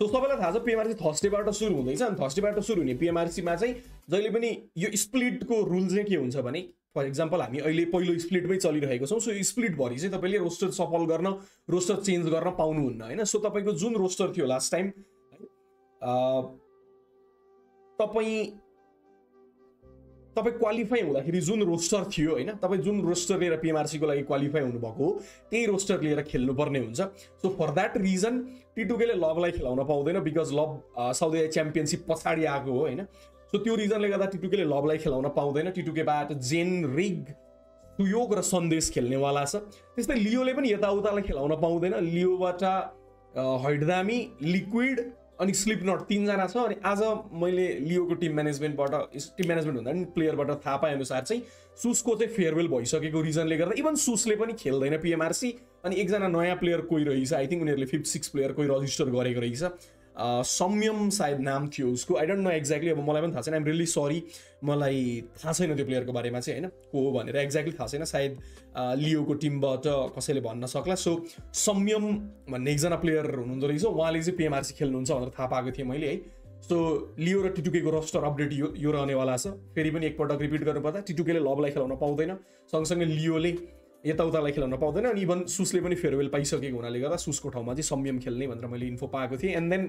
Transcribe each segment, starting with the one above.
थाहा छ पिएमआरसी थर्सडेबाट सुरु हुँदैछ अनि थर्सडेबाट सुरु हुने पिएमआरसीमा चाहिँ जहिले पनि यो स्प्लिटको रुल चाहिँ के हुन्छ भने फर इक्जाम्पल हामी अहिले पहिलो स्प्लिटमै चलिरहेको छौँ सो स्प्लिटभरि चाहिँ तपाईँले रोस्टर सफल गर्न रोस्टर चेन्ज गर्न पाउनुहुन्न होइन? सो तपाईँको जुन रोस्टर थियो लास्ट टाइम तपाईँ तपाईँ क्वालिफाई हुँदाखेरि जुन रोस्टर थियो होइन? तपाईँ जुन रोस्टर लिएर पिएमआरसीको लागि क्वालिफाई हुनुभएको हो त्यही रोस्टर लिएर खेल्नुपर्ने हुन्छ। सो फर द्याट रिजन टिटुकेले लभलाई खेलाउन पाउँदैन बिकज लभ साउदी च्याम्पियनसिप पछाडि आएको हो होइन? सो त्यो रिजनले गर्दा टिटुकेले लभलाई खेलाउन पाउँदैन। टिटुकेबाट जेन रिग सुयोग र सन्देश खेल्नेवाला छ। त्यस्तै लियोले पनि यताउतालाई खेलाउन पाउँदैन। लियोबाट हैडदामी लिक्विड अनि स्लिप नट तिनजना छ अनि आज मैले लियोको टिम म्यानेजमेन्टबाट टिम म्यानेजमेन्ट हुँदा पनि प्लेयरबाट थाहा पाए अनुसार चाहिँ सुसको चाहिँ फेयरवेल भइसकेको रिजनले गर्दा इभन सुसले पनि खेल्दैन पिएमआरसी अनि एकजना नयाँ प्लेयर कोही रहेछ आई थिङ्क उनीहरूले फिफ्थ सिक्स प्लेयर कोही रजिस्टर गरेको रहेछ। संयम सायद नाम थियो उसको। आई डोन्ट नो एक्ज्याक्टली अब मलाई पनि थाहा छैन। आइम रियली सरी मलाई थाहा छैन त्यो प्लेयरको बारेमा चाहिँ होइन? को हो भनेर एक्ज्याक्टली थाहा छैन। सायद लियोको टिमबाट कसैले भन्न सक्ला। सो संयम भन्ने एकजना प्लेयर हुनुहुँदो रहेछ। उहाँले चाहिँ पिएमआरसी खेल्नुहुन्छ भनेर थाहा पाएको थिएँ मैले है? सो लियो र टिटुकेको रस्टर अपडेट यो यो रहनेवाला छ। फेरि पनि एकपटक रिपिट गर्नुपर्दा टिटुकेले लभलाई खेलाउन पाउँदैन। सँगसँगै लियोले यताउतालाई खेलाउन पाउँदैन अनि इभन सुसले पनि फेयरवेल पाइसकेको हुनाले गर्दा सुसको ठाउँमा चाहिँ संयम खेल्ने भनेर मैले इन्फो पाएको थिएँ। And then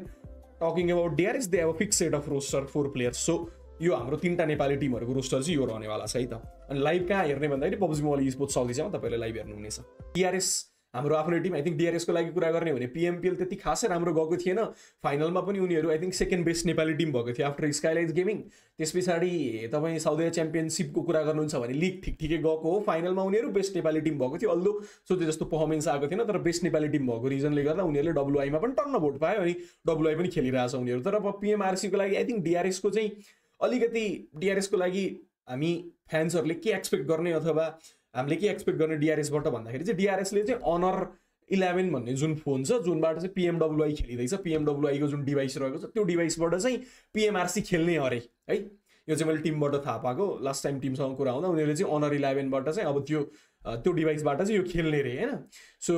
talking about DRS they अब fix set of roster four players so यो हाम्रो तिनवटा नेपाली टिमहरूको रोस्टर चाहिँ यो रहनेवाला छ है त। अनि लाइभ कहाँ हेर्ने भन्दाखेरि पब्जी मोबाइल स्पोर्ट्स चल्दैछ तपाईँले लाइभ हेर्नुहुनेछ। डिआरएस हाम्रो आफ्नो टिम आई थिङ्क डिआरएसको लागि कुरा गर्ने भने पिएमपिएल त्यति खासै राम्रो गएको थिएन। फाइनलमा पनि उनीहरू I think second best Nepali team भएको थियो आफ्टर स्काइलाइज गेमिङ त्यस पछाडि तपाईँ साउथ च्याम्पियनसिपको कुरा गर्नुहुन्छ भने लिग ठिक ठिकै गएको हो। फाइनलमा उनीहरू बेस्ट नेपाली टिम भएको थियो। अल्दो सोचे जस्तो पर्फर्मेन्स आएको थिएन तर बेस्ट नेपाली टिम भएको रिजनले गर्दा उनीहरूले डब्लुआईमा पनि टर्न भोट पायो अनि डब्लुआई पनि खेलिरहेछ उनीहरू। तर अब पिएमआरसीको लागि आई थिङ्क डिआरएसको चाहिँ अलिकति डिआरएसको लागि हामी फ्यान्सहरूले के एक्सपेक्ट गर्ने अथवा हामीले के एक्सपेक्ट गर्ने डिआरएसबाट भन्दाखेरि चाहिँ डिआरएसले चाहिँ अनर इलेभेन भन्ने जुन फोन छ जुनबाट चाहिँ पिएमडब्लुआई खेलिँदैछ पिएमडब्लुआईको जुन डिभाइस रहेको छ त्यो डिभाइसबाट चाहिँ पिएमआरसी खेल्ने अरे है? यो चाहिँ मैले टिमबाट थाहा पाएको। लास्ट टाइम टिमसँग कुरा हुँदा उनीहरूले चाहिँ अनर इलेभेनबाट चाहिँ अब त्यो त्यो डिभाइसबाट चाहिँ यो खेल्ने अरे होइन? सो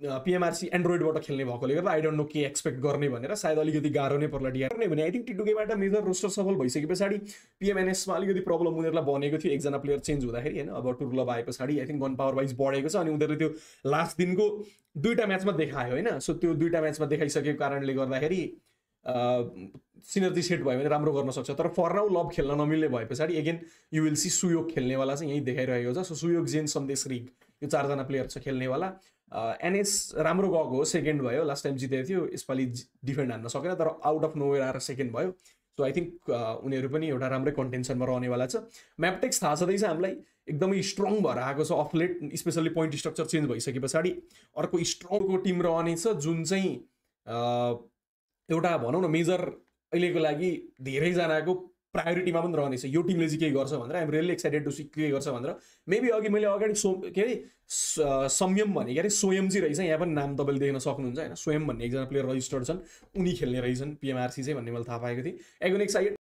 पिएमआरसी एन्ड्रोइडबाट खेल्ने भएकोले गर्दा आई डोन्ट नो के एक्सपेक्ट गर्ने भनेर सायद अलिकति गाह्रो नै पर्ला डिआर भने। आई थिङ्क टिटुकेबाट मेजर रोस्टर सफल भइसके पछाडि पिएमएनएसमा अलिकति प्रब्लम उनीहरूलाई बनेको थियो। एकजना प्लेयर चेन्ज हुँदाखेरि होइन अब टुर्लब आए पछाडि I think gun power wise बढेको छ अनि उनीहरूले त्यो लास्ट दिनको दुईवटा म्याचमा देखायो होइन। सो त्यो दुईवटा म्याचमा देखाइसकेको कारणले गर्दाखेरि सिनर्जी सेट भयो भने राम्रो गर्न सक्छ। तर फर नाउ लभ खेल्न नमिल्ने भए पछाडि again you will see Suyog खेल्नेवाला चाहिँ यहीँ देखाइरहेको छ। सो सुयोग जेन सन्देश रिग यो चारजना प्लेयर छ खेल्नेवाला। एनएस राम्रो गएको हो सेकेन्ड भयो। लास्ट टाइम जितेको थियो यसपालि डिफेन्ड हान्न सकेन तर आउट अफ नोवेयर आएर सेकेन्ड भयो। सो आई थिङ्क उनीहरू पनि एउटा राम्रै कन्टेन्सनमा रहनेवाला छ। म्यापटेक्स थाहा छँदैछ हामीलाई एकदमै स्ट्रङ भएर आएको छ of late specially point structure change भइसके पछाडि। अर्को स्ट्रङको टिम रहनेछ जुन चाहिँ एउटा भनौँ न मेजर अहिलेको लागि धेरैजनाको प्रायोरिटीमा पनि रहनेछ। यो टिमले चाहिँ के गर्छ भनेर I'm really excited to see के गर्छ भनेर। मेबी अघि मैले अगाडि सो के अरे संयम भने के अरे स्वयं चाहिँ रहेछ। यहाँ पनि नाम तपाईँले देख्न सक्नुहुन्छ होइन? स्वयं भन्ने एकजना प्लेयर रजिस्टर्ड छन् उनी खेल्ने रहेछन् पिएमआरसी चाहिँ भन्ने मैले थाहा पाएको थिएँ। Aegon excited